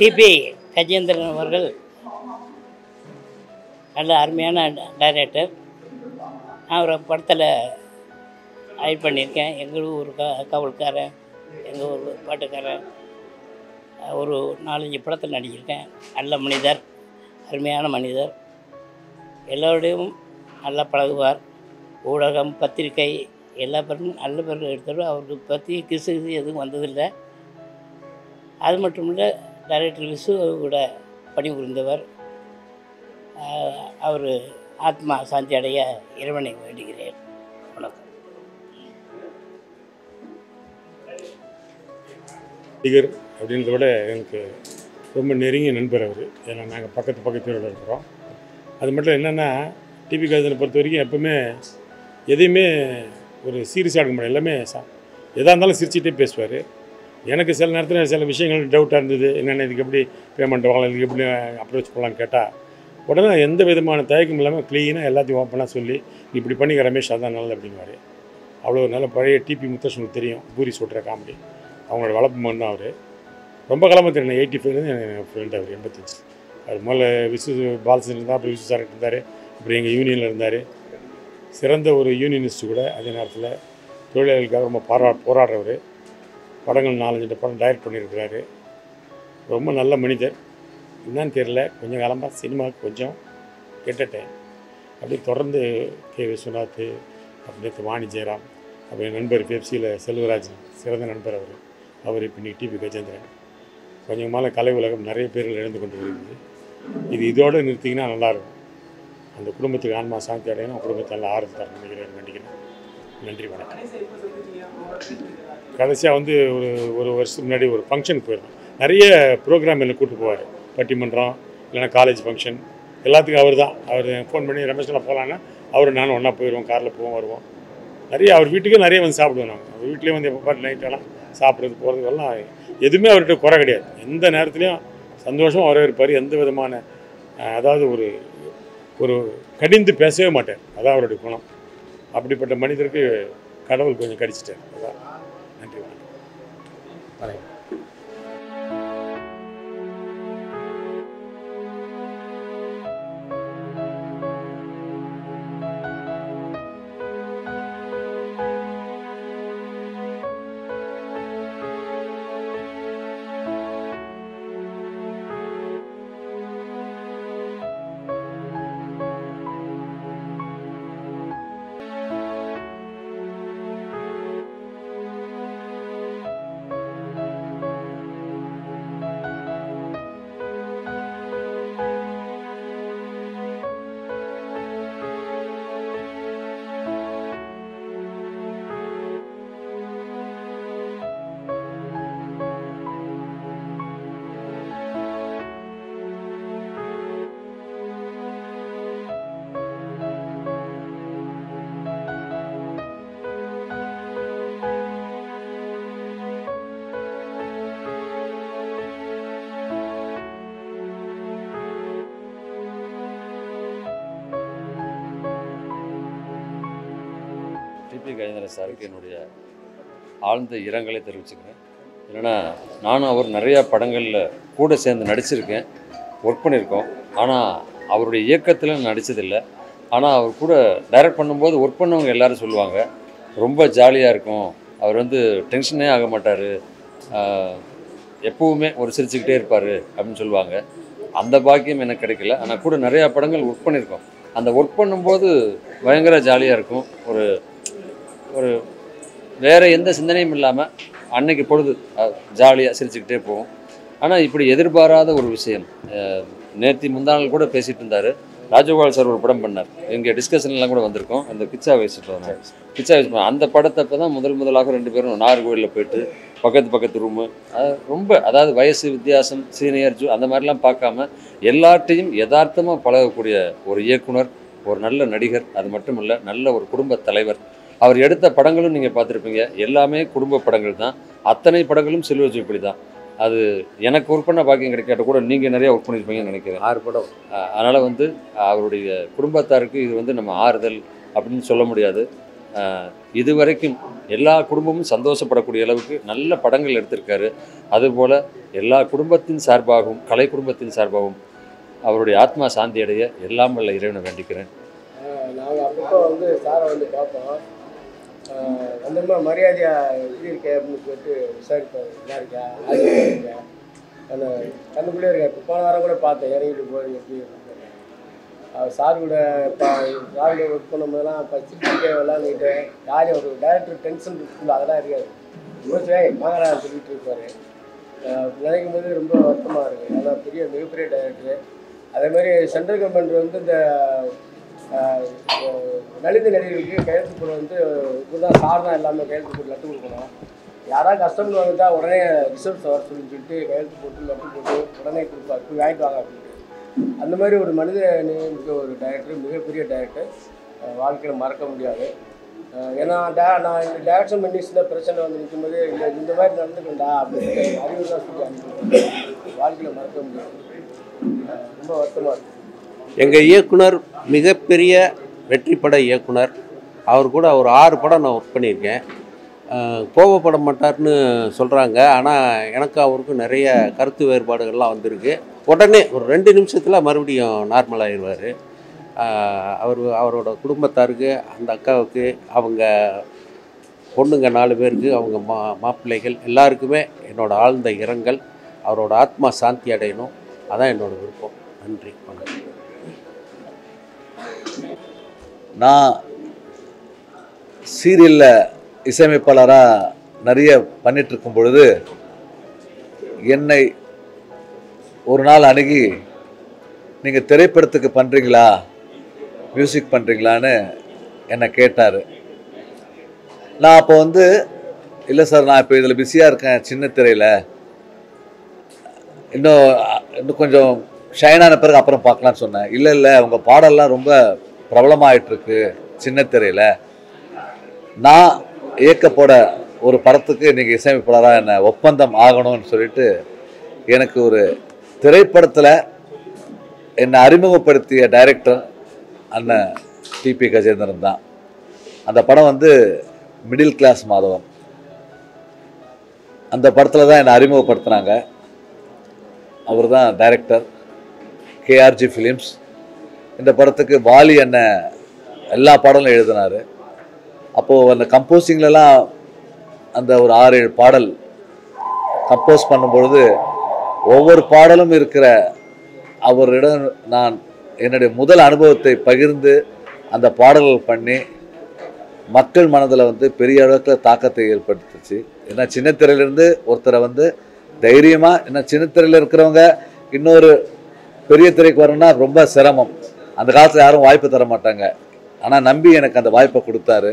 DP Gajendran அவர்கள் நல்ல அருமையான டைரக்டர் நான் ஒரு படத்தில் ஆக்ட் பண்ணியிருக்கேன். எங்கள் ஊர் க காவல்காரன் எங்கள் ஊர் பாட்டுக்காரன். ஒரு நாலஞ்சு படத்தில் நடிச்சிருக்கேன். நல்ல மனிதர் அருமையான மனிதர். எல்லோருடையும் நல்லா பழகுவார். ஊடகம் பத்திரிக்கை எல்லா பேரும் நல்ல பேரும் எடுத்தாலும் அவருக்கு பற்றி கிசு கிசு எதுவும் வந்ததில்லை. அது மட்டும் இல்லை டைரக்டர் விசு கூட பணிபுரிந்தவர். அவர் ஆத்மா சாந்தி அடைய இறைவனை வேண்டுகிறேன். வணக்கம். நடிகர் அப்படின்றத விட எனக்கு ரொம்ப நெருங்கிய நண்பர் அவர். ஏன்னா நாங்கள் பக்கத்து பக்கத்து வீட்டில் இருக்கிறோம். அது மட்டும் என்னென்னா டிபி கஜனை பொறுத்த வரைக்கும் எப்போவுமே எதையுமே ஒரு சீரியஸாக எடுக்க முடியாது எல்லாமே சா எதாக இருந்தாலும் சிரிச்சுட்டே பேசுவார். எனக்கு சில நேரத்தில் சில விஷயங்கள் டவுட்டாக இருந்தது. என்னென்ன இதுக்கு எப்படி பேமெண்ட் வாங்கலாம் இதுக்கு எப்படி அப்ரோச் பண்ணலான்னு கேட்டால் உடனே எந்த விதமான தயக்கம் இல்லாமல் க்ளீனாக எல்லாத்தையும் ஓப்பனாக சொல்லி இப்படி பண்ணிக்க ரமேஷ் அதான் நல்லது அப்படிங்குவார் அவ்வளோ நல்ல பழைய டிபி முத்தஸ்வனுக்கு தெரியும். பூரி சொல்கிற காமெடி அவங்களோட வளர்ப்பு மகன் தான் அவர். ரொம்ப காலமாக தெரியும். எயிட்டி ஃபைவ்லேருந்து என் ஃப்ரெண்ட் அவர் எண்பத்தஞ்சு. அவர் முதல்ல விசு பாலசன் இருந்தால் அப்புறம் விசு சார் இருந்தார். அப்புறம் எங்கள் யூனியனில் இருந்தார். சிறந்த ஒரு யூனியனிஸ்ட் கூட அதே நேரத்தில் தொழிலாளர்களுக்காக ரொம்ப பாரா போராடுறவர். படங்கள் நாலஞ்சு படம் டைரக்ட் பண்ணியிருக்கிறாரு. ரொம்ப நல்ல மனிதர். என்னன்னு தெரியல. கொஞ்சம் காலமாக சினிமாவுக்கு கொஞ்சம் கெட்டுட்டேன். அப்படியே தொடர்ந்து கே. விஸ்வநாத் அப்படியே வாணி ஜெயராம் அப்புறம் நண்பர் பெப்சியில் செல்வராஜ் சிறந்த நண்பர் அவர். அவர் இப்போ இன்னைக்கு டிபி கஜேந்திரன். கொஞ்சம் கலை உலகம் நிறைய பேர்கள் இழந்து கொண்டு வருகிறது இது இதோடு நிறுத்திங்கன்னா நல்லாயிருக்கும். அந்த குடும்பத்துக்கு ஆன்மா சாந்தி அடையணும். குடும்பத்தை நல்லா ஆறுதல் தர நினைக்கிறேன். வேண்டிக்கிறேன் நன்றி வணக்கம். கடைசியாக வந்து ஒரு ஒரு வருஷத்துக்கு முன்னாடி ஒரு ஃபங்க்ஷன் போயிருந்தோம் நிறைய ப்ரோக்ராம் என்ன கூப்பிட்டு போவார். பட்டிமன்றம் இல்லைன்னா காலேஜ் ஃபங்க்ஷன் எல்லாத்துக்கும் அவர் தான். அவர் ஃபோன் பண்ணி ரமேஷனில் போகலான்னா அவர் நானும் ஒன்றா போயிடுவோம் காரில் போவோம் வருவோம். நிறைய அவர் வீட்டுக்கே நிறைய வந்து சாப்பிடுவோம் நாங்கள் அவர் வீட்லேயே வந்து எப்போ பாட்டு நைட்டெல்லாம் சாப்பிட்றது போகிறது எல்லாம் எதுவுமே அவர்கிட்ட குறை கிடையாது. எந்த நேரத்துலையும் சந்தோஷமாக வரவே இருப்பார். எந்த விதமான அதாவது ஒரு ஒரு கடிந்து பேசவே மாட்டார். அதான் அவருடைய குணம். அப்படிப்பட்ட மனிதருக்கு கடவுள் கொஞ்சம் கடிச்சிட்டார். அதான். டிபி கஜேந்திரன் சாருக்கு என்னுடைய ஆழ்ந்த இரங்கலை தெரிவிச்சுக்கிறேன். என்னென்னா நானும் அவர் நிறையா படங்களில் கூட சேர்ந்து நடிச்சிருக்கேன் ஒர்க் பண்ணியிருக்கோம். ஆனால் அவருடைய இயக்கத்தில் நான் நடித்ததில்லை ஆனால் அவர் கூட டைரக்ட் பண்ணும்போது ஒர்க் பண்ணவங்க எல்லோரும் சொல்லுவாங்க ரொம்ப ஜாலியாக இருக்கும். அவர் வந்து டென்ஷனே ஆக மாட்டார். எப்போவுமே ஒரு சிரிச்சுக்கிட்டே இருப்பார் அப்படின்னு சொல்லுவாங்க. அந்த பாக்கியம் எனக்கு கிடைக்கல. ஆனால் கூட நிறையா படங்கள் ஒர்க் பண்ணியிருக்கோம். அந்த ஒர்க் பண்ணும்போது பயங்கர ஜாலியாக இருக்கும். ஒரு ஒரு வேறு எந்த சிந்தனையும் இல்லாமல் அன்னைக்கு பொழுது ஜாலியாக சிரிச்சுக்கிட்டே போவோம். ஆனால் இப்படி எதிர்பாராத ஒரு விஷயம் நேற்று முந்தானால் கூட பேசிகிட்டு இருந்தார். ராஜகோபால் சார் ஒரு படம் பண்ணார். இங்கே டிஸ்கஷன்லாம் கூட வந்திருக்கோம். அந்த கிச்சா வயசுட்டு வந்தார் கிச்சா வயசு அந்த படத்தப்போ தான் முதல் முதலாக ரெண்டு பேரும் நாகர்கோவிலில் போயிட்டு பக்கத்து பக்கத்து ரூமு ரொம்ப அதாவது வயசு வித்தியாசம் சீனியர் ஜூ அந்த மாதிரிலாம் பார்க்காம எல்லார்ட்டையும் யதார்த்தமாக பழகக்கூடிய ஒரு இயக்குனர் ஒரு நல்ல நடிகர் அது மட்டும் இல்லை நல்ல ஒரு குடும்ப தலைவர் அவர் எடுத்த படங்களும் நீங்கள் பார்த்துருப்பீங்க. எல்லாமே குடும்ப படங்கள் தான். அத்தனை படங்களும் சில்வர் ஜூப்ளி தான். அது எனக்கு ஒர்க் பண்ண பாக்கியம் கிடைக்காட்ட கூட நீங்கள் நிறைய ஒர்க் பண்ணியிருப்பீங்கன்னு நினைக்கிறேன். ஆறு படம். அதனால் வந்து அவருடைய குடும்பத்தாருக்கு இது வந்து நம்ம ஆறுதல் அப்படின்னு சொல்ல முடியாது. இதுவரைக்கும் எல்லா குடும்பமும் சந்தோஷப்படக்கூடிய அளவுக்கு நல்ல படங்கள் எடுத்திருக்காரு. அதுபோல் எல்லா குடும்பத்தின் சார்பாகவும் கலை குடும்பத்தின் சார்பாகவும் அவருடைய ஆத்மா சாந்தி அடைய எல்லாம் வல்ல இறைவனை வேண்டிக்கிறேன். நாங்கள் அப்பப்போ வந்து சாரை வந்து பார்ப்போம். அந்தம்மா மரியாதையா மரியாதையாக எப்படி இருக்கே அப்படின்னு சொல்லிட்டு விசாரிப்போம் நல்லா இருக்கா? அந்த கண்ணுக்குள்ளே இருக்கா? இப்போ போன வாரம் கூட பார்த்தேன். இறங்கிட்டு போய் எப்படி அவர் சார் கூட இப்போ சார் கூட ஒர்க் பண்ணும்போதெல்லாம் இப்போ சிரிச்சுட்டே விளாண்டுக்கிட்டு யாரையும் ஒரு டேரக்டர் டென்ஷன் இருக்குல்ல அதெல்லாம் இருக்காது. யோசிச்சே வாங்கடா சொல்லிட்டு இருப்பார். நினைக்கும் போது ரொம்ப வருத்தமாக இருக்குது அதான் பெரிய மிகப்பெரிய டேரக்டரு அதே மாதிரி சென்ட்ரல் கவர்மெண்ட் வந்து இந்த ஆஹ், நலிந்த நடிகர்களுக்கு கையெழுத்து போட வந்து இதுதான் சார் தான் எல்லாமே கையெழுத்து போட்டு லட்டு கொடுக்கணும். யாராவது கஸ்டமர் வந்துட்டா உடனே ரிசல்ட்ஸ் வர சொல்லி சொல்லிட்டு கையெழுத்து போட்டு லட்டு போட்டு உடனே கொடுப்பாரு போய் வாங்கிட்டு வாங்க அப்படின்ட்டு அந்த மாதிரி ஒரு மனித மிக ஒரு டைரக்டர் மிகப்பெரிய டைரக்டர் வாழ்க்கையில் மறக்க முடியாது. ஏன்னா டே நான் இந்த டேரக்ஷன் பண்ணி சில பிரச்சனை வந்து நிற்கும்போது இல்லை இந்த மாதிரி நடந்துக்கண்டா அப்படின்னு. அறிவு தான் சொல்லி அனுப்பி வாழ்க்கையில் மறக்க முடியாது. ரொம்ப வருத்தமாக இருக்குது எங்கள் இயக்குனர் மிகப்பெரிய வெற்றிப்பட இயக்குனர். அவர் கூட ஒரு ஆறு படம் நான் ஒர்க் பண்ணியிருக்கேன். கோபப்பட மாட்டார்னு சொல்கிறாங்க ஆனால் எனக்கு அவருக்கும் நிறைய கருத்து வேறுபாடுகள்லாம் வந்திருக்கு. உடனே ஒரு ரெண்டு நிமிஷத்தில் மறுபடியும் நார்மல் ஆயிடுவார். அவர் அவரோட குடும்பத்தாருக்கு அந்த அக்காவுக்கு அவங்க பொண்ணுங்க நாலு பேருக்கு அவங்க மா மாப்பிள்ளைகள் எல்லாருக்குமே என்னோட ஆழ்ந்த இரங்கல். அவரோட ஆத்மா சாந்தி அடையணும். அதான் என்னோடய விருப்பம். நன்றி வணக்கம். நான் சீரியலில் இசையமைப்பாளராக நிறைய பண்ணிகிட்ருக்கும் பொழுது என்னை ஒரு நாள் அணுகி நீங்கள் திரைப்படத்துக்கு பண்ணுறீங்களா மியூசிக் பண்ணுறீங்களான்னு என்னை கேட்டார். நான் அப்போ வந்து இல்லை சார் நான் இப்போ இதில் பிஸியாக இருக்கேன் சின்ன திரையில். இன்னும் இன்னும் கொஞ்சம் ஷைனான பிறகு அப்புறம் பார்க்கலான்னு சொன்னேன். இல்லை இல்லை உங்கள் பாடல்லாம் ரொம்ப பிரபலமாயிட்டு இருக்கு சின்ன திரையில் நான் இயக்கப்போட ஒரு படத்துக்கு நீங்கள் இசையமைப்பாளராக என்ன ஒப்பந்தம் ஆகணும்னு சொல்லிட்டு எனக்கு ஒரு திரைப்படத்தில் என்னை அறிமுகப்படுத்திய டைரக்டர் அண்ணன் டிபி கஜேந்திரன் தான். அந்த படம் வந்து மிடில் கிளாஸ் மாதவன். அந்த படத்தில் தான் என்னை அறிமுகப்படுத்தினாங்க. அவர் தான் டைரக்டர் கேஆர்ஜி ஃபிலிம்ஸ் இந்த படத்துக்கு வாலி அண்ணன் எல்லா பாடலும் எழுதினார். அப்போது அந்த கம்போசிங்லலாம் அந்த ஒரு ஆறு ஏழு பாடல் கம்போஸ் பண்ணும்பொழுது ஒவ்வொரு பாடலும் இருக்கிற அவரிடம் நான் என்னுடைய முதல் அனுபவத்தை பகிர்ந்து அந்த பாடல்கள் பண்ணி மக்கள் மனதில் வந்து பெரிய அளவுக்கு தாக்கத்தை ஏற்படுத்துச்சு. ஏன்னா சின்னத்திரையிலேருந்து ஒருத்தரை வந்து தைரியமாக ஏன்னா சின்னத்திரையில் இருக்கிறவங்க இன்னொரு பெரிய திரைக்கு வரணும்னா ரொம்ப சிரமம். அந்த காலத்தில் யாரும் வாய்ப்பு தர மாட்டாங்க. ஆனால் நம்பி எனக்கு அந்த வாய்ப்பை கொடுத்தாரு.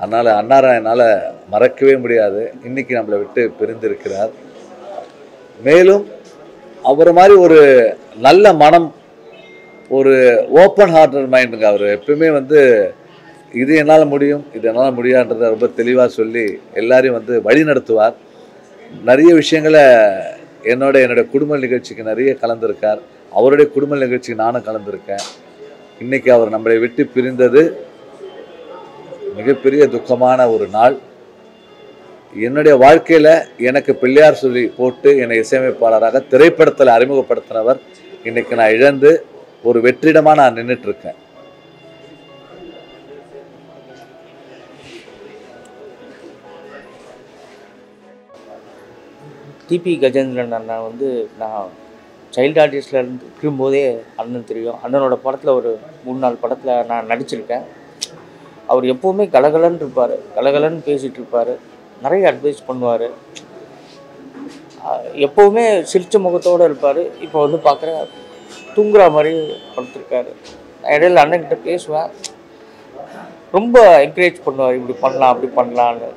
அதனால் அன்னாரை என்னால் மறக்கவே முடியாது. இன்னைக்கு நம்மளை விட்டு பிரிந்திருக்கிறார். மேலும் அவர் மாதிரி ஒரு நல்ல மனம் ஒரு ஓப்பன் ஹார்ட்டட் மைண்டுங்க அவர். எப்பவுமே வந்து இது என்னால் முடியும் இது என்னால் முடியான்றதை ரொம்ப தெளிவாக சொல்லி எல்லாரையும் வந்து வழி நடத்துவார் நிறைய விஷயங்களை என்னோட என்னுடைய குடும்ப நிகழ்ச்சிக்கு நிறைய கலந்துருக்கார். அவருடைய குடும்ப நிகழ்ச்சிக்கு நானும் கலந்துருக்கேன். இன்னைக்கு அவர் நம்மளை விட்டு பிரிந்தது மிகப்பெரிய துக்கமான ஒரு நாள். என்னுடைய வாழ்க்கையில் எனக்கு பிள்ளையார் சொல்லி போட்டு என்னை இசையமைப்பாளராக திரைப்படத்தில் அறிமுகப்படுத்தினவர் இன்னைக்கு நான் இழந்து ஒரு வெற்றிடமாக நான் நின்றுட்டு இருக்கேன் டிபி கஜேந்திரன் அண்ணா வந்து நான் சைல்டு ஆர்டிஸ்ட்லேருந்து இருக்கும்போதே அண்ணன் தெரியும். அண்ணனோட படத்தில் ஒரு மூணு நாலு படத்தில் நான் நடிச்சிருக்கேன். அவர் எப்போவுமே கலகலன்னு இருப்பார். கலகலன்னு பேசிகிட்டு இருப்பார். நிறைய அட்வைஸ் பண்ணுவார். எப்போவுமே சிரிச்ச முகத்தோடு இருப்பார். இப்போ வந்து பார்க்குற தூங்குற மாதிரி படுத்திருக்காரு. நான் இடையில அண்ணன்கிட்ட பேசுவேன். ரொம்ப என்கரேஜ் பண்ணுவார். இப்படி பண்ணலாம் அப்படி பண்ணலான்னு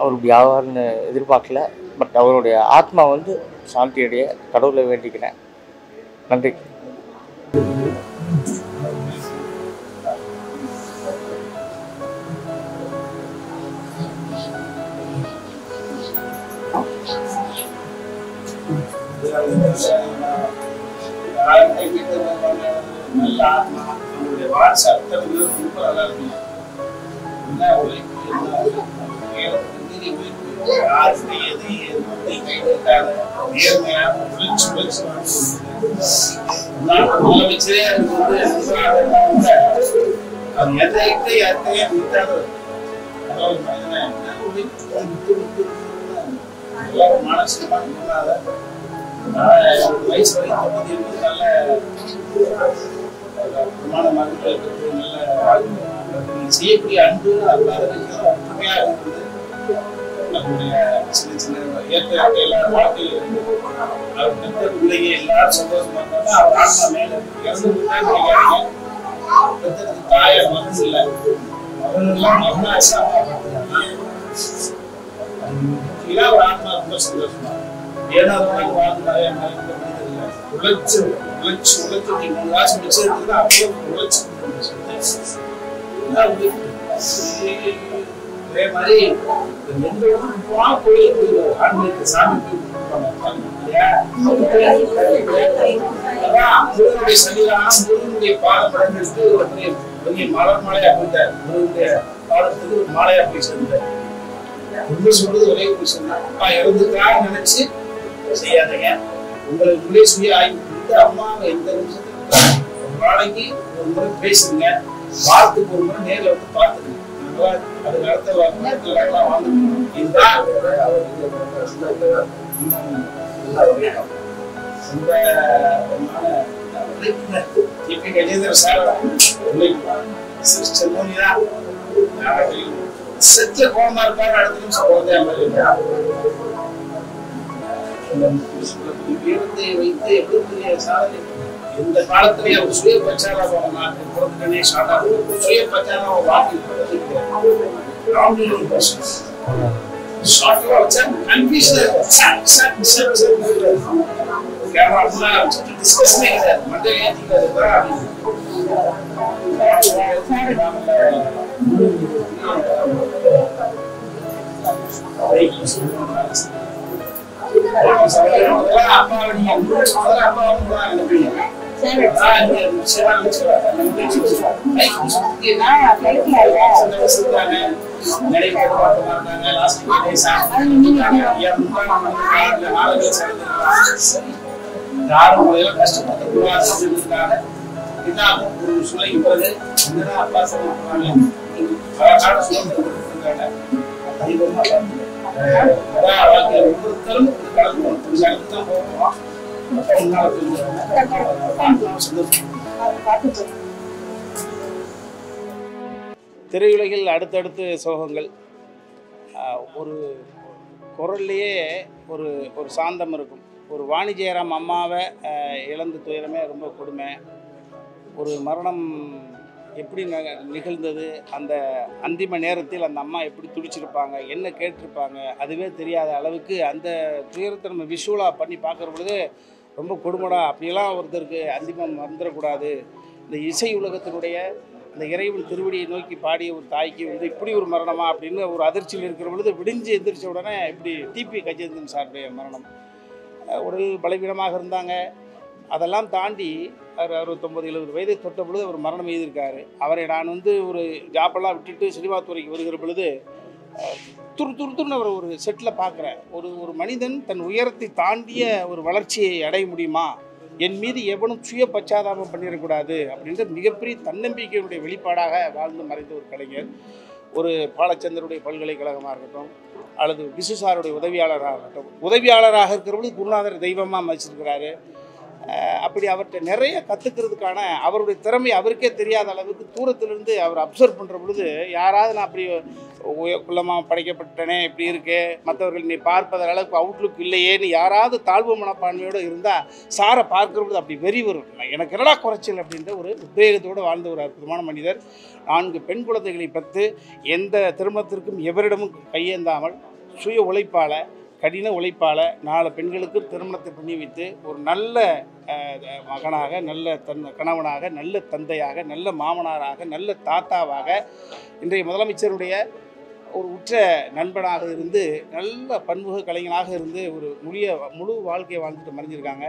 அவர் இப்படி ஆவார்னு எதிர்பார்க்கல. பட் அவருடைய ஆத்மா வந்து சாந்தியுடைய கடவுளை வேண்டிக்கிறேன் நன்றி. நல்ல ஆத்மா நம்மளுடைய ரொம்ப நல்லா இருக்கும் என்ன உழைப்பு என்ன நீதி போயிருக்கு யாருக்கும் எதையும் எதிர்த்து கை நீட்டாத நேர்மையாக உழைச்சு உழைச்சு வாழ்ந்து முதலமைச்சரே அது வந்து அவர் எதையிட்டு யார்கிட்டையும் விட்டாத அதாவது மனிதனை விட்டு விட்டு விட்டு எல்லாரும் மானசீகமாக இருந்தாத வயசு வரைக்கும் தொண்ணூத்தி எண்பது நல்ல பிரமாண மருந்துகள் பெற்று நல்ல நீங்க செய்யக்கூடிய அன்பு அல்லாத விஷயம் ஒற்றுமையாக இருந்தது நம்முடைய சின்ன சின்ன இயற்கை இயற்கை வாழ்க்கையில் இருந்து அவர் பெற்ற பிள்ளைங்க எல்லாரும் சந்தோஷமா இருந்தாலும் அவர் ஆத்மா மேல இறந்து விட்டான்னு நினைக்காதீங்க பெற்றதுக்கு தாய மனசு இல்லை. மகன் எல்லாம் மகனாச்சு அம்மா ஒரு ஆத்மா ரொம்ப சந்தோஷமா ஏன்னா அதனால வாழ்ந்தாலே என்னால உழைச்சு உழைச்சு உழைச்சு நீ மூணு காசு மிச்சம் அப்படியே உழைச்சு அதே மாதிரி எந்த ஊருக்கு போனா கோயிலுக்கு ஆன்மீக சாமி இல்லையா? முருகனுடைய சன்னிதானம், முருகனுடைய பாதம் படைஞ்சிருக்கு ஒரு பெரிய மலர் மாலையா போயிட்டார் முருகனுடைய பாதத்துக்கு ஒரு மாலையா போய் சேர்ந்தார் உண்மை சொல்றது ஒரே ஒரு விஷயம் அப்பா இறந்துட்டான்னு நினைச்சு செய்யாதீங்க உங்களை உள்ளே சுய ஆய்வு பண்ணிட்டு அம்மாவை எந்த நிமிஷத்துக்கு ஒரு நாளைக்கு ஒரு முறை பேசுங்க வாரத்துக்கு ஒரு முறை வந்து பார்த்துக்கங்க நல்லா அதுக்கு அடுத்த இதுதான் கஜேந்திர சார் சிஸ்டர் செத்த கோணமா இருப்பாரு அடுத்த நிமிஷம் குழந்தையா மாதிரி இந்த வைத்து எவ்வளவு பெரிய சாதனை இந்த காலத்திலேயே ஒரு சுய பிரச்சாரம் நாட்டு சுய பிரச்சாரம் long leading questions. Start to our of and reach the time, Sat, time, sat, Kama sat. discuss nini sana, mambo ya dini kwa bara. Kwa sababu kwa hapa ni mtu, kwa hapa. கடந்து போகணும். இந்த இடத்துக்கு தான் போகணும். அப்ப உன்னால தெரிஞ்சுக்கணும். சந்தோஷம். திரையுலகில் அடுத்தடுத்து சோகங்கள். ஒரு குரல்லையே ஒரு ஒரு சாந்தம் இருக்கும். ஒரு வாணிஜெயராம் அம்மாவை இழந்து துயரமே ரொம்ப கொடுமை. ஒரு மரணம் எப்படி நிகழ்ந்தது? அந்த அந்திம நேரத்தில் அந்த அம்மா எப்படி துடிச்சிருப்பாங்க? என்ன கேட்டிருப்பாங்க? அதுவே தெரியாத அளவுக்கு அந்த துயரத்தை நம்ம விஷுவலாக பண்ணி பார்க்குற பொழுது ரொம்ப கொடுமடா அப்படியெல்லாம் ஒருத்தருக்கு அந்திமம் வந்துடக்கூடாது இந்த இசை உலகத்தினுடைய இந்த இறைவன் திருவடியை நோக்கி பாடிய ஒரு தாய்க்கு வந்து இப்படி ஒரு மரணமா அப்படின்னு ஒரு அதிர்ச்சியில் இருக்கிற பொழுது விடிஞ்சு எந்திரிச்ச உடனே இப்படி டிபி கஜேந்திரன் சாருடைய மரணம். உடல் பலவீனமாக இருந்தாங்க. அதெல்லாம் தாண்டி அவர் அறுபத்தொம்பது எழுபது வயதை தொட்ட பொழுது அவர் மரணம் எழுதியிருக்காரு. அவரை நான் வந்து ஒரு ஜாப்பெல்லாம் விட்டுட்டு சினிமா துறைக்கு வருகிற பொழுது துரு துரு துருன்னு அவர் ஒரு செட்டில் பார்க்குறேன் ஒரு ஒரு மனிதன் தன் உயரத்தை தாண்டிய ஒரு வளர்ச்சியை அடைய முடியுமா? என் மீது எவனும் சுய பச்சாதாபம் பண்ணிடக்கூடாது அப்படின்ற மிகப்பெரிய தன்னம்பிக்கையினுடைய வெளிப்பாடாக வாழ்ந்து மறைந்த ஒரு கலைஞர். ஒரு பாலச்சந்தருடைய பல்கலைக்கழகமாக இருக்கட்டும் அல்லது விசுசாருடைய உதவியாளராக இருக்கட்டும் உதவியாளராக இருக்கிறவங்களுக்கு குருநாதர் தெய்வமாக மதிச்சிருக்கிறாரு. அப்படி அவர்கிட்ட நிறைய கற்றுக்கிறதுக்கான அவருடைய திறமை அவருக்கே தெரியாத அளவுக்கு தூரத்திலிருந்து அவர் அப்சர்வ் பண்ணுற பொழுது யாராவது நான் அப்படி குள்ளமாக படைக்கப்பட்டனே இப்படி இருக்கே மற்றவர்கள் நீ பார்ப்பத அளவுக்கு அவுட்லுக் இல்லையேன்னு யாராவது தாழ்வு மனப்பான்மையோடு இருந்தால் சாரை பார்க்குற பொழுது அப்படி வெறி வரும். எனக்கு என்னடா குறைச்சல்? அப்படின்ற ஒரு உத்வேகத்தோடு வாழ்ந்த ஒரு அற்புதமான மனிதர். நான்கு பெண் குழந்தைகளை பெற்று எந்த திருமணத்திற்கும் எவரிடமும் கையேந்தாமல் சுய உழைப்பால் கடின உழைப்பால் நாலு பெண்களுக்கு திருமணத்தை பண்ணி வைத்து ஒரு நல்ல மகனாக நல்ல தன் கணவனாக நல்ல தந்தையாக நல்ல மாமனாராக நல்ல தாத்தாவாக இன்றைய முதலமைச்சருடைய ஒரு உற்ற நண்பனாக இருந்து நல்ல பன்முக கலைஞனாக இருந்து ஒரு முழிய முழு வாழ்க்கையை வாழ்ந்துட்டு மறைஞ்சிருக்காங்க.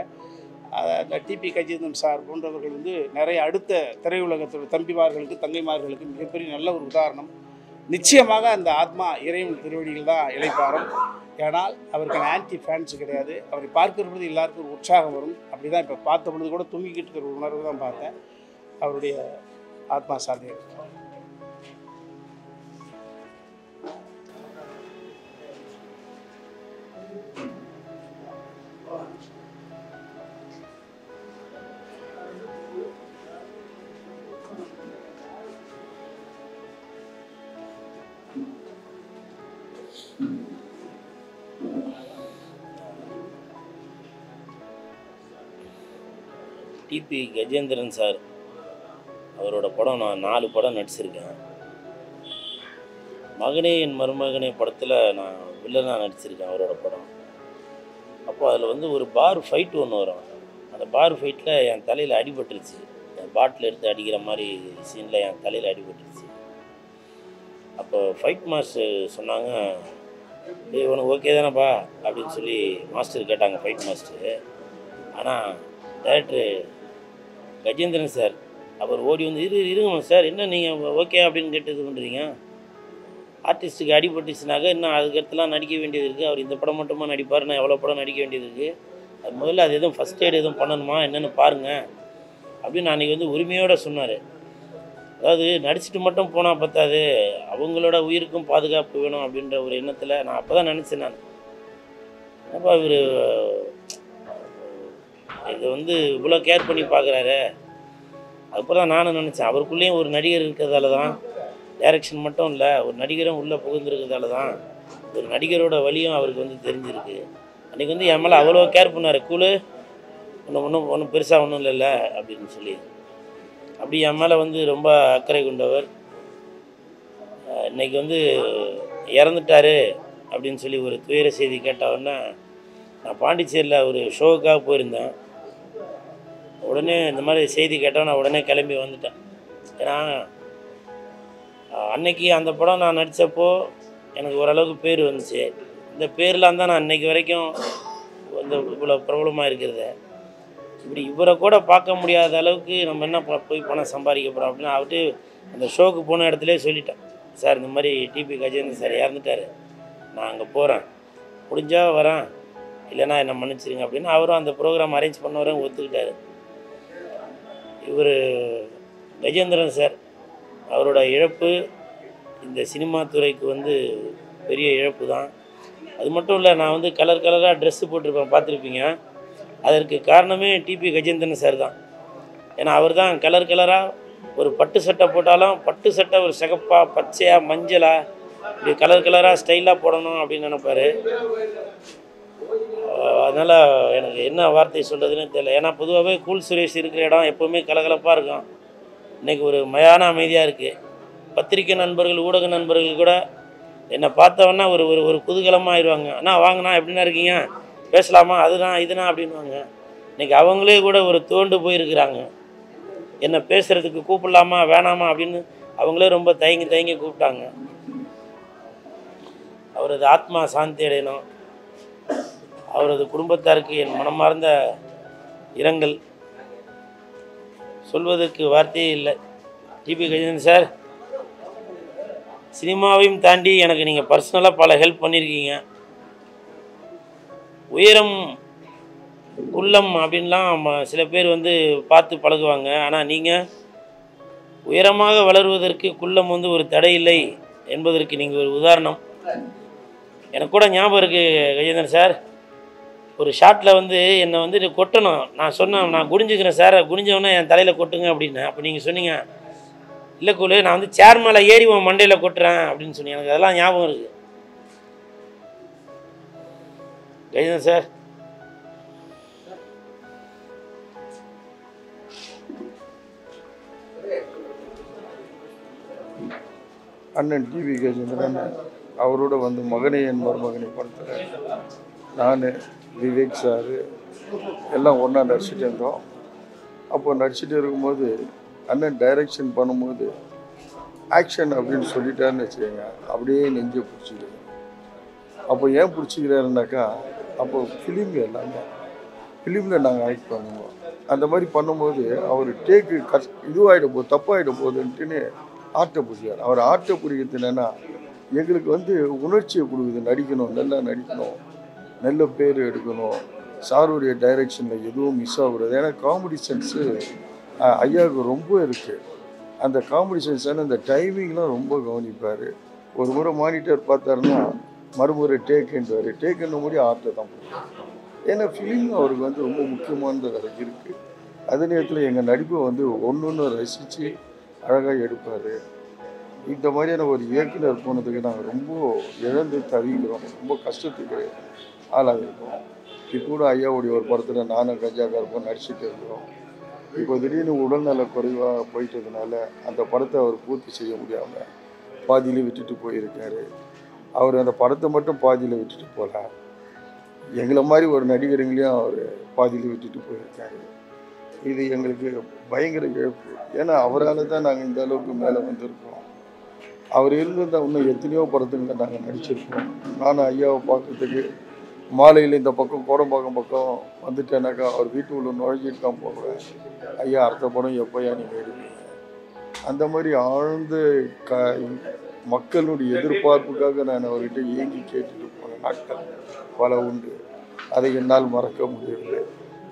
அந்த டிபி கஜேந்திரன் சார் போன்றவர்கள் வந்து நிறைய அடுத்த திரையுலகத்தோட தம்பிமார்களுக்கு தங்கைமார்களுக்கு மிகப்பெரிய நல்ல ஒரு உதாரணம். நிச்சயமாக அந்த ஆத்மா இறைவன் திருவடியில் தான் இழைப்பாரும். ஏனால் அவருக்கு ஆன்டி ஃபேன்ஸ் கிடையாது. அவரை பார்க்கிற பொழுது எல்லாருக்கும் ஒரு உற்சாகம் வரும். அப்படி தான் இப்போ பார்த்த பொழுது கூட தூங்கிக்கிட்டு இருக்கிற ஒரு உணர்வு தான் பார்த்தேன். அவருடைய ஆத்மா சாந்தி பி டிபி கஜேந்திரன் சார் அவரோட படம் நான் நாலு படம் நடிச்சிருக்கேன். மகனே என் மருமகனே படத்தில் நான் வில்லனாக நடிச்சிருக்கேன் அவரோட படம். அப்போ அதில் வந்து ஒரு பார் ஃபைட் ஒன்று வரும். அந்த பார் ஃபைட்டில் என் தலையில் அடிபட்டுருச்சு. பாட்டில் எடுத்து அடிக்கிற மாதிரி சீனில் என் தலையில் அடிபட்டுருச்சு. அப்போ ஃபைட் மாஸ்டர் சொன்னாங்க டேய் உனக்கு ஓகே தானேப்பா? அப்படின்னு சொல்லி மாஸ்டர் கேட்டாங்க ஃபைட் மாஸ்டர் ஆனால் டேரக்டரு கஜேந்திரன் சார் அவர் ஓடி வந்து இரு இருங்க சார் என்ன நீங்கள் ஓகே அப்படின்னு கேட்டு இது பண்ணுறீங்க ஆர்டிஸ்ட்டுக்கு அடிபட்டுச்சுனாக்க இன்னும் அதுக்கடுத்துலாம் நடிக்க வேண்டியது இருக்குது அவர் இந்த படம் மட்டுமா நடிப்பார்? நான் எவ்வளோ படம் நடிக்க வேண்டியது இருக்குது அது முதல்ல அது எதுவும் ஃபஸ்ட் எய்டு எதுவும் பண்ணணுமா? என்னென்னு பாருங்கள் அப்படின்னு அன்றைக்கி வந்து உரிமையோடு சொன்னார். அதாவது நடிச்சுட்டு மட்டும் போனால் பத்தாது. அவங்களோட உயிருக்கும் பாதுகாப்பு வேணும் அப்படின்ற ஒரு எண்ணத்தில் நான் அப்போ தான் நினச்சேன் நான். அப்போ இவர் இதை வந்து இவ்வளோ கேர் பண்ணி பார்க்குறாரு. அதுக்கப்புறம் தான் நானும் நினச்சேன் அவருக்குள்ளேயும் ஒரு நடிகர் இருக்கிறதால தான் டைரக்ஷன் மட்டும் இல்லை ஒரு நடிகரும் உள்ளே புகுந்துருக்கிறதால தான் ஒரு நடிகரோட வழியும் அவருக்கு வந்து தெரிஞ்சிருக்கு. அன்றைக்கி வந்து என் மேலே அவ்வளோ கேர் பண்ணார். கூழு ஒன்றும் ஒன்றும் ஒன்றும் பெருசாக ஒன்றும் இல்லைல்ல அப்படின்னு சொல்லி. அப்படி என் மேலே வந்து ரொம்ப அக்கறை கொண்டவர். இன்றைக்கி இன்னைக்கு வந்து இறந்துட்டாரு அப்படின்னு சொல்லி ஒரு துயர செய்தி கேட்டவொடனே நான் பாண்டிச்சேரியில் ஒரு ஷோவுக்காக போயிருந்தேன். உடனே இந்த மாதிரி செய்தி கேட்டோம் நான் உடனே கிளம்பி வந்துட்டேன். ஏன்னா அன்னைக்கு அந்த படம் நான் நடித்தப்போ எனக்கு ஓரளவுக்கு பேர் வந்துச்சு. இந்த பேர்லாம் தான் நான் இன்னைக்கு வரைக்கும் இந்த இவ்வளோ பிரபலமாக இருக்கிறது. இப்படி இவரை கூட பார்க்க முடியாத அளவுக்கு நம்ம என்ன ப- போய் பணம் சம்பாதிக்க போகிறோம் அப்படின்னு அவர்கிட்ட அந்த ஷோக்கு போன இடத்துல சொல்லிட்டேன். சார் இந்த மாதிரி டிபி கஜேந்திரன் சார் இறந்துட்டார். நான் அங்கே போகிறேன் முடிஞ்சால் வரேன். இல்லைனா என்னை மன்னிச்சிருங்க அப்படின்னு அவரும் அந்த ப்ரோக்ராம் அரேஞ்ச் பண்ணவரும் ஒத்துக்கிட்டாரு. இவர் கஜேந்திரன் சார் அவரோட இழப்பு இந்த சினிமா துறைக்கு வந்து பெரிய இழப்பு தான். அது மட்டும் இல்லை நான் வந்து கலர் கலராக ட்ரெஸ்ஸு போட்டிருப்பேன் பார்த்துருப்பீங்க. அதற்கு காரணமே டிபி கஜேந்திரன் சார் தான். ஏன்னா அவர் தான் கலர் கலராக ஒரு பட்டு சட்டை போட்டாலும் பட்டு சட்டை ஒரு சிகப்பாக பச்சையாக மஞ்சளாக இப்படி கலர் கலராக ஸ்டைலாக போடணும் அப்படின்னு நினைப்பார். அதனால் எனக்கு என்ன வார்த்தை சொல்கிறதுன்னு தெரியல. ஏன்னா பொதுவாகவே கூல் சுரேஷ் இருக்கிற இடம் எப்போவுமே கலகலப்பாக இருக்கும். இன்றைக்கி ஒரு மயான அமைதியாக இருக்குது பத்திரிக்கை நண்பர்கள் ஊடக நண்பர்கள் கூட என்னை பார்த்தவொன்னே ஒரு ஒரு ஒரு குதூகலமாக ஆயிடுவாங்க அண்ணா வாங்கண்ணா எப்படிண்ணா இருக்கீங்க? பேசலாமா? அதுதான் இதுனா அப்படின்வாங்க இன்றைக்கி அவங்களே கூட ஒரு தோண்டு போயிருக்கிறாங்க. என்ன பேசுகிறதுக்கு கூப்பிடலாமா? வேணாமா? அப்படின்னு அவங்களே ரொம்ப தயங்கி தயங்கி கூப்பிட்டாங்க. அவரது ஆத்மா சாந்தி அடையணும். அவரது குடும்பத்தாருக்கு என் மனமார்ந்த இரங்கல். சொல்வதற்கு வார்த்தையே இல்லை. டிபி கஜேந்திரன் சார் சினிமாவையும் தாண்டி எனக்கு நீங்கள் பர்சனலாக பல ஹெல்ப் பண்ணியிருக்கீங்க உயரம் குள்ளம் அப்படின்லாம் ம- சில பேர் வந்து பார்த்து பழகுவாங்க. ஆனால் நீங்கள் உயரமாக வளருவதற்கு குள்ளம் வந்து ஒரு தடை இல்லை என்பதற்கு நீங்கள் ஒரு உதாரணம். எனக்கு கூட ஞாபகம் இருக்குது கஜேந்திரன் சார். ஒரு ஷாட்டில் வந்து என்னை வந்து கொட்டணும். நான் சொன்னேன் நான் குடிஞ்சுக்கிறேன் சார். குடிஞ்சவொடனே என் தலையில் கொட்டுங்க அப்படின்னு. அப்போ நீங்கள் சொன்னீங்க இல்லை கூலு நான் வந்து சேர் மேலே ஏறி உன் மண்டையில் கொட்டுறேன் அப்படின்னு சொன்னீங்க. எனக்கு அதெல்லாம் ஞாபகம் இருக்குது கஜேந்திரன் சார். அண்ணன் டிவி கஜேந்திரன். அவரோட வந்து மகனை என் மருமகனை படத்தில் நான் விவேக் சார் எல்லாம் ஒன்றா நடிச்சுட்டு இருந்தோம். அப்போ நடிச்சுட்டு இருக்கும்போது அண்ணன் டைரக்ஷன் பண்ணும்போது ஆக்ஷன் அப்படின்னு சொல்லிட்டாருன்னு வச்சுக்கோங்க. அப்படியே நெஞ்சை பிடிச்சிக்கிறேன் அப்போ ஏன் பிடிச்சிக்கிறாருனாக்கா அப்போ ஃபிலிம் எல்லாமே ஃபிலிமில் நாங்கள் ஆக்ட் பண்ணுவோம். அந்த மாதிரி பண்ணும்போது அவர் டேக்கு கஷ் இதுவாகிட போகுது தப்பாகிட போகுதுன்ட்டுன்னு ஆட்டை பிடிச்சார் அவர் ஆட்டை பிடிக்கிறது என்னென்னா எங்களுக்கு வந்து உணர்ச்சியை கொடுக்குது. நடிக்கணும் நல்லா நடிக்கணும். நல்ல பேர் எடுக்கணும். சாருடைய டைரக்ஷனில் எதுவும் மிஸ் ஆகுறது ஏன்னா காமெடி சென்ஸு ஐயாவுக்கு ரொம்ப இருக்குது அந்த காமெடி சென்ஸ் அந்த டைமிங்லாம் ரொம்ப கவனிப்பார். ஒரு முறை மானிட்டர் பார்த்தாருன்னா மறுமுறை டேக்குன்றார் டேக்குன்னு முடியும் ஆர்ட்டை தான் போடுவார் ஏன்னா ஃபிலிம் அவருக்கு வந்து ரொம்ப முக்கியமானது இருக்குது அதே நேரத்தில் எங்கள் நடிப்பை வந்து ஒன்று ஒன்று ரசித்து அழகாக எடுப்பார். இந்த மாதிரியான ஒரு இயக்குனர் போனதுக்கு நாங்கள் ரொம்ப இழந்து தவிக்கிறோம். ரொம்ப கஷ்டத்துக்கு ஆளாகிருக்கோம் இப்போ கூட ஐயாவுடைய ஒரு படத்தில் நானும் கஞ்சா கருப்பும் நடிச்சுட்டு இருக்கிறோம். இப்போ திடீர்னு உடல்நல குறைவாக போயிட்டதுனால அந்த படத்தை அவர் பூர்த்தி செய்ய முடியாமல் பாதியில் விட்டுட்டு போயிருக்காரு. அவர் அந்த படத்தை மட்டும் பாதியில் விட்டுட்டு போகல எங்களை மாதிரி ஒரு நடிகருங்களையும் அவர் பாதியில் விட்டுட்டு போயிருக்காரு. இது எங்களுக்கு பயங்கர இழப்பு. ஏன்னா அவரால் தான் நாங்கள் இந்த அளவுக்கு மேலே வந்திருக்கோம். அவர் இருந்திருந்தால் இன்னும் எத்தனையோ படத்துங்க நாங்கள் நடிச்சிருக்கோம் நானும் ஐயாவை பார்க்கறதுக்கு மாலையில் இந்த பக்கம் கோடம்பாக்கம் பக்கம் வந்துட்டேனாக்கா அவர் வீட்டு உள்ள நுழைஞ்சிட்டு தான் போவேன் ஐயா அடுத்த படம் எப்போயா நீங்கள் எடுப்பீங்க? அந்த மாதிரி ஆழ்ந்து க மக்களுடைய எதிர்பார்ப்புக்காக நான் அவர்கிட்ட ஏங்கி கேட்டுட்டு போன நாட்கள் பல உண்டு. அதை என்னால் மறக்க முடியவில்லை.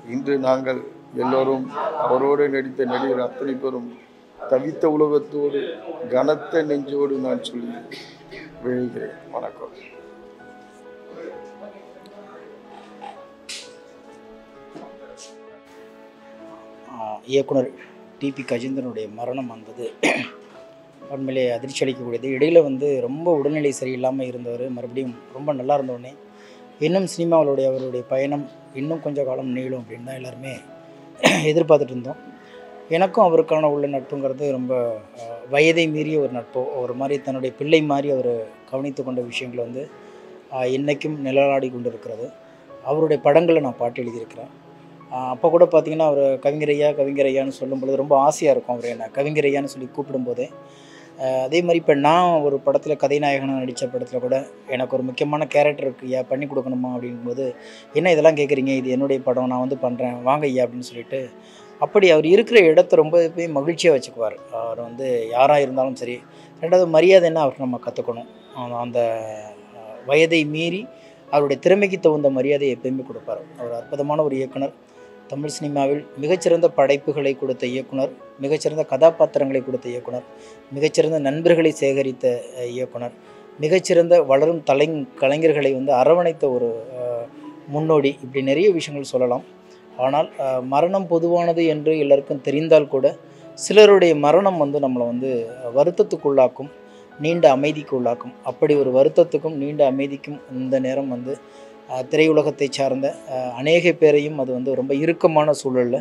இன்று நாங்கள் எல்லோரும் அவரோடு நடித்த நடிகர் அத்தனை பேரும் தவித்த உலகத்தோடு கனத்த நெஞ்சோடு நான் சொல்லி விழுகிறேன். வணக்கம். இயக்குனர் டிபி கஜேந்திரனுடைய மரணம் வந்தது. உண்மையிலே அதிர்ச்சி அளிக்கக்கூடியது. இடையில் வந்து ரொம்ப உடல்நிலை சரியில்லாமல் இருந்தவர் மறுபடியும் ரொம்ப நல்லா இருந்தோடனே இன்னும் சினிமாவிலுடைய அவருடைய பயணம் இன்னும் கொஞ்சம் காலம் நீளும் அப்படின்னு தான் எல்லாருமே எதிர்பார்த்துட்டு இருந்தோம். எனக்கும் அவருக்கான உள்ள நட்புங்கிறது ரொம்ப வயதை மீறிய ஒரு நட்பு. ஒரு மாதிரி தன்னுடைய பிள்ளை மாதிரி அவர் கவனித்து கொண்ட விஷயங்கள் வந்து இன்றைக்கும் நிழலாடி கொண்டு இருக்கிறது அவருடைய படங்களை நான் பாட்டு எழுதியிருக்கிறேன். அப்போ கூட பார்த்திங்கன்னா அவர் கவிஞரையா கவிஞரையான்னு சொல்லும் பொழுது ரொம்ப ஆசையாக இருக்கும் அவர் என்ன. கவிஞரையான்னு சொல்லி கூப்பிடும்போதே. அதே மாதிரி இப்போ நான் ஒரு படத்தில் கதைநாயகனாக நடித்த படத்தில் கூட எனக்கு ஒரு முக்கியமான கேரக்டர் இருக்கு. ஐயா பண்ணி கொடுக்கணுமா அப்படிங்கும்போது என்ன இதெல்லாம் கேட்குறீங்க இது என்னுடைய படம். நான் வந்து பண்ணுறேன் வாங்க ஐயா அப்படின்னு சொல்லிட்டு அப்படி அவர் இருக்கிற இடத்த ரொம்பவே மகிழ்ச்சியாக வச்சுக்குவார். அவர் வந்து யாராக இருந்தாலும் சரி ரெண்டாவது மரியாதைன்னா அவருக்கு நம்ம கற்றுக்கணும் அந்த வயதை மீறி அவருடைய திறமைக்கு தகுந்த மரியாதையை எப்பயுமே கொடுப்பார். அவர் அற்புதமான ஒரு இயக்குனர். தமிழ் சினிமாவில் மிகச்சிறந்த படைப்புகளை கொடுத்த இயக்குனர் மிகச்சிறந்த கதாபாத்திரங்களை கொடுத்த இயக்குனர் மிகச்சிறந்த நண்பர்களை சேகரித்த இயக்குனர் மிகச்சிறந்த வளரும் தலை கலைஞர்களை வந்து அரவணைத்த ஒரு முன்னோடி. இப்படி நிறைய விஷயங்கள் சொல்லலாம். ஆனால் மரணம் பொதுவானது என்று எல்லாருக்கும் தெரிந்தால் கூட சிலருடைய மரணம் வந்து நம்மளை வந்து வருத்தத்துக்குள்ளாக்கும் நீண்ட அமைதிக்கு உள்ளாக்கும் அப்படி ஒரு வருத்தத்துக்கும் நீண்ட அமைதிக்கும் இந்த நேரம் வந்து திரையுலகத்தை சார்ந்த அநேக பேரையும் அது வந்து ரொம்ப இறுக்கமான சூழலில்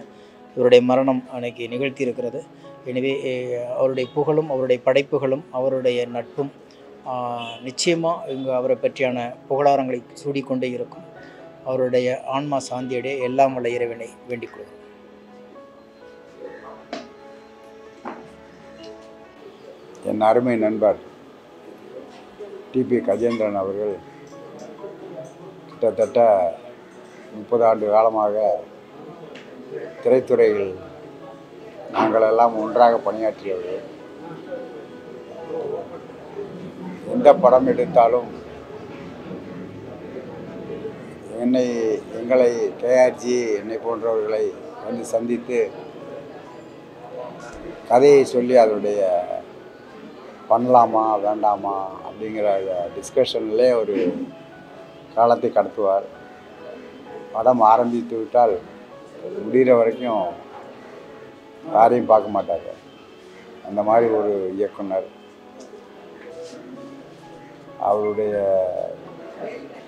இவருடைய மரணம் அன்னைக்கு நிகழ்த்தி இருக்கிறது எனவே அவருடைய புகழும் அவருடைய படைப்புகளும் அவருடைய நட்பும் நிச்சயமாக இங்கு அவரை பற்றியான புகழாரங்களை சூடிக்கொண்டே இருக்கும். அவருடைய ஆன்மா சாந்தியடைய எல்லாம் உள்ள இறைவனை வேண்டிக் கொள்கிறோம். என் அருமை நண்பர் டிபி கஜேந்திரன் அவர்கள் கிட்டத்தட்ட முப்பது ஆண்டு காலமாக திரைத்துறையில் நாங்கள் எல்லாம் ஒன்றாக பணியாற்றியவர்கள் எந்த படம் எடுத்தாலும் என்னை எங்களை கேஆர்ஜி என்னை போன்றவர்களை வந்து சந்தித்து கதையை சொல்லி அதனுடைய பண்ணலாமா வேண்டாமா அப்படிங்கிற டிஸ்கஷன்லே ஒரு காலத்தை கடத்துவார். படம் ஆரம்பித்து விட்டால் முடிகிற வரைக்கும் யாரையும் பார்க்க மாட்டார். அந்த மாதிரி ஒரு இயக்குனர். அவருடைய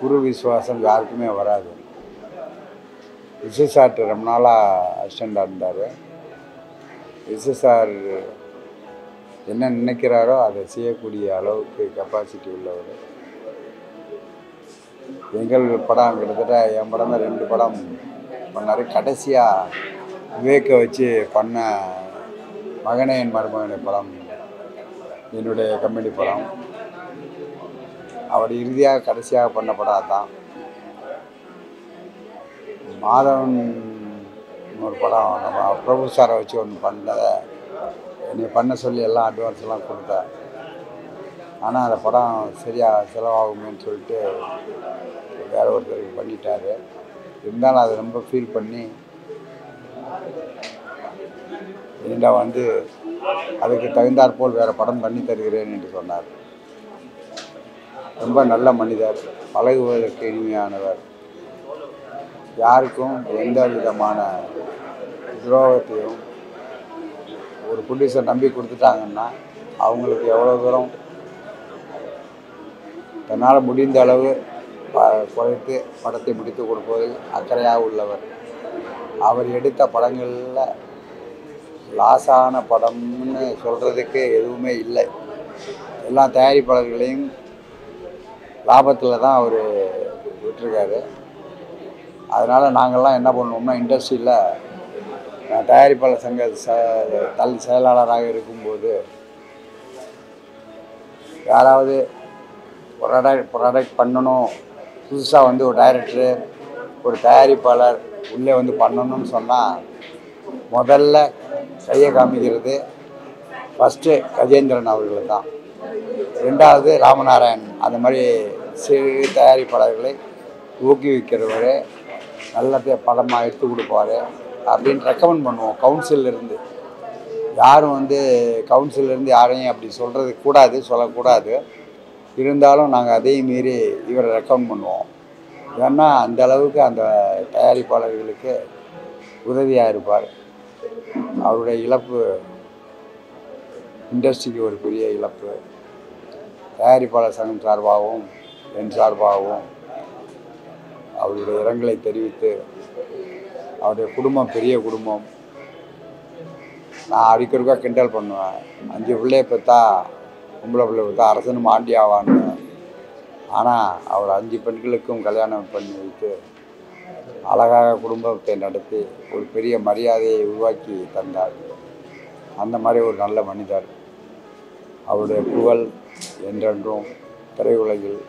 குரு விசுவாசம் யாருக்குமே வராது. விசுசார்ட்டு ரொம்ப நாளாக அசிஸ்டண்டாக இருந்தார். விசுசார் என்ன நினைக்கிறாரோ அதை செய்யக்கூடிய அளவுக்கு கெப்பாசிட்டி உள்ளவர். எங்கள் படம் கிட்டத்தட்ட என் படம் தான் ரெண்டு படம் பண்ணார். கடைசியாக விவேக்கை வச்சு பண்ண மகனே என் மருமகனை படம் என்னுடைய கம்பெனி படம். அவர் இறுதியாக கடைசியாக பண்ண படம் அதான் மாதவன் ஒரு படம் நம்ம பிரபு சாரை வச்சு ஒன்று பண்ணதை என்னை பண்ண சொல்லி எல்லாம் அட்வான்ஸ் எல்லாம் ஆனால் அந்த படம் சரியாக செலவாகுமேன்னு சொல்லிட்டு வேற ஒருத்தருக்கு பண்ணிட்டாரு. இருந்தாலும் அதை ரொம்ப ஃபீல் பண்ணி நீண்டா வந்து அதுக்கு தகுந்தாற்போல் வேறு படம் பண்ணி தருகிறேன் என்று சொன்னார். ரொம்ப நல்ல மனிதர் பழகுவதற்கு இனிமையானவர். யாருக்கும் எந்த விதமான துரோகத்தையும் ஒரு ப்ரொடியூசர் நம்பி கொடுத்துட்டாங்கன்னா அவங்களுக்கு எவ்வளோ தூரம் தன்னால் முடிந்த அளவு ப- குறைத்து படத்தை முடித்து கொடுப்பதில் அக்கறையாக உள்ளவர். அவர் எடுத்த படங்களில் லாஸான படம்னு சொல்கிறதுக்கு எதுவுமே இல்லை. எல்லா தயாரிப்பாளர்களையும் லாபத்தில் தான் அவர் விட்டுருக்காரு. அதனால் நாங்கள்லாம் என்ன பண்ணுவோம்னா இண்டஸ்ட்ரியில் நான் தயாரிப்பாளர் சங்க ச தல் செயலாளராக இருக்கும்போது யாராவது ப்ராடக்ட் ப்ராடக்ட் பண்ணணும். புதுசாக வந்து ஒரு டைரக்டரு ஒரு தயாரிப்பாளர் உள்ளே வந்து பண்ணணும்னு சொன்னால் முதல்ல கையை காமிக்கிறது ஃபஸ்ட்டு கஜேந்திரன் அவர்கள் தான் ரெண்டாவது ராமநாராயண் அந்த மாதிரி சிறு தயாரிப்பாளர்களை ஊக்குவிக்கிறவர் நல்ல படமாக எடுத்து கொடுப்பாரு அப்படின்னு ரெக்கமெண்ட் பண்ணுவோம் கவுன்சிலிருந்து யாரும் வந்து கவுன்சிலிருந்து யாரையும் அப்படி சொல்கிறது கூடாது சொல்லக்கூடாது. இருந்தாலும் நாங்கள் அதையும் மீறி இவரை ரெக்கமெண்ட் பண்ணுவோம். ஏன்னா அந்த அளவுக்கு அந்த தயாரிப்பாளர்களுக்கு உதவியாக இருப்பார். அவருடைய இழப்பு இண்டஸ்ட்ரிக்கு ஒரு பெரிய இழப்பு. தயாரிப்பாளர் சங்கம் சார்பாகவும் என் சார்பாகவும் அவருடைய இரங்கலை தெரிவித்து அவருடைய குடும்பம் பெரிய குடும்பம். நான் அடிக்கடிக்கா கிண்டல் பண்ணுவேன். அஞ்சு பிள்ளைய பார்த்தா பொம்பளை பிள்ளை பார்த்தா அரசனும் ஆண்டி ஆவான்னு. ஆனால் அவர் அஞ்சு பெண்களுக்கும் கல்யாணம் பண்ணி வைத்து அழகாக குடும்பத்தை நடத்தி ஒரு பெரிய மரியாதையை உருவாக்கி தந்தார். அந்த மாதிரி ஒரு நல்ல மனிதர். அவருடைய புகழ் என்றென்றும் திரையுலகில்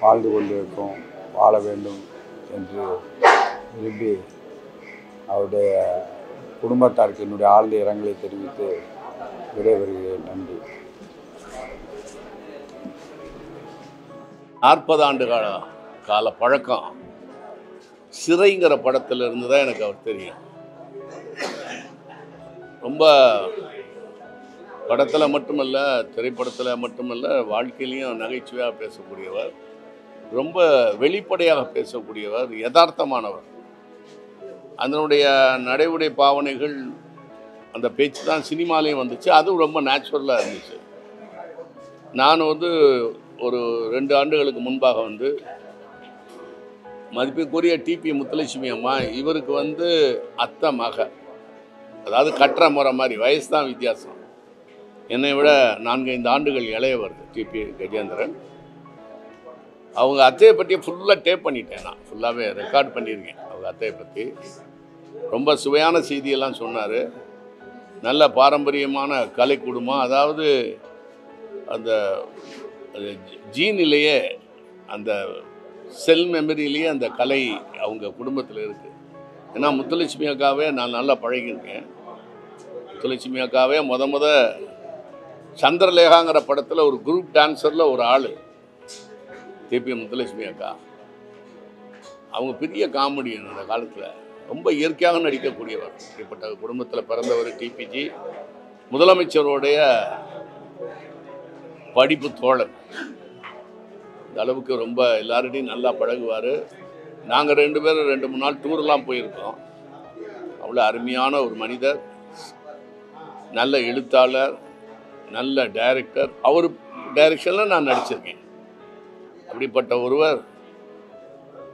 வாழ்ந்து கொண்டிருக்கும் வாழ வேண்டும் என்று விரும்பி அவருடைய குடும்பத்தாருக்கு என்னுடைய ஆழ்ந்த இரங்கலை தெரிவித்து விடைபெறுகிறேன். நன்றி. நாற்பது ஆண்டு கால கால பழக்கம். சிறைங்கிற படத்தில் இருந்து தான் எனக்கு அவர் தெரியும். ரொம்ப படத்தில் மட்டுமல்ல திரைப்படத்தில் மட்டுமல்ல வாழ்க்கையிலையும் நகைச்சுவையாக பேசக்கூடியவர் ரொம்ப வெளிப்படையாக பேசக்கூடியவர் யதார்த்தமானவர். அதனுடைய நடைமுறை பாவனைகள் அந்த பேச்சு தான் சினிமாலேயும் வந்துச்சு. அதுவும் ரொம்ப நேச்சுரலாக இருந்துச்சு. நான் வந்து ஒரு ரெண்டு ஆண்டுகளுக்கு முன்பாக வந்து மதிப்புக்குரிய டிபி முத்துலட்சுமி அம்மா இவருக்கு வந்து அத்தை மக. அதாவது கட்டுற முறை மாதிரி வயசு தான் வித்தியாசம். என்னை விட நான்கைந்து ஆண்டுகள் இளையவர் டிபி கஜேந்திரன். அவங்க அத்தையை பற்றி ஃபுல்லாக டேப் பண்ணிட்டேன் நான். ஃபுல்லாகவே ரெக்கார்ட் பண்ணியிருக்கேன் அவங்க அத்தையை பற்றி ரொம்ப சுவையான செய்தியெல்லாம் சொன்னார். நல்ல பாரம்பரியமான கலை குடும்பம் அதாவது அந்த ஜீனிலேயே அந்த செல் மெமரியிலேயே அந்த கலை அவங்க குடும்பத்தில் இருக்குது ஏன்னா முத்துலட்சுமி அக்காவே நான் நல்லா பழகியிருக்கேன். முத்துலட்சுமி அக்காவே முத முத சந்திரலேகாங்கிற படத்தில் ஒரு குரூப் டான்ஸரில் ஒரு ஆள் கேபி முத்துலட்சுமி அக்கா. அவங்க பெரிய காமெடியன் அந்த காலத்தில். ரொம்ப இயற்கையாக நடிக்கக்கூடியவர். இப்படிப்பட்ட குடும்பத்தில் பிறந்தவர் டிபிஜி முதலமைச்சருடைய படிப்பு தோழன். இந்த அளவுக்கு ரொம்ப எல்லார்டையும் நல்லா பழகுவார். நாங்கள் ரெண்டு பேரும் ரெண்டு மூணு நாள் டூர்லாம் போயிருக்கோம். அவ்வளோ அருமையான ஒரு மனிதர். நல்ல எழுத்தாளர். நல்ல டைரக்டர் அவர் டைரக்ஷனில் நான் நடிச்சிருக்கேன். அப்படிப்பட்ட ஒருவர்.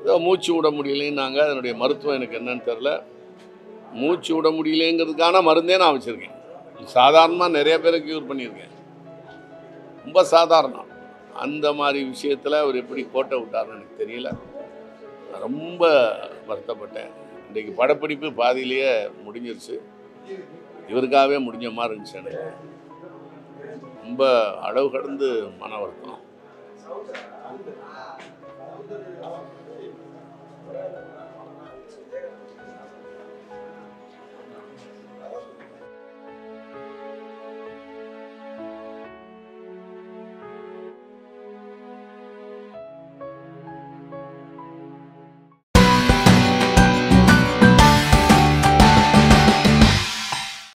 ஏதோ மூச்சு விட முடியலைன்னாங்க. அதனுடைய மருத்துவம் எனக்கு என்னன்னு தெரில மூச்சு விட முடியலைங்கிறதுக்கான மருந்தே நான் வச்சுருக்கேன். சாதாரணமாக நிறைய பேருக்கு க்யூர் பண்ணியிருக்கேன். ரொம்ப சாதாரணம். அந்த மாதிரி விஷயத்தில் அவர் எப்படி கோட்டை விட்டார்னு எனக்கு தெரியல. ரொம்ப வருத்தப்பட்டேன். இன்றைக்கு படப்பிடிப்பு பாதியிலேயே முடிஞ்சிருச்சு. இவருக்காகவே முடிஞ்ச மாதிரி இருந்துச்சு எனக்கு. ரொம்ப அளவு கடந்து மன வருத்தம்.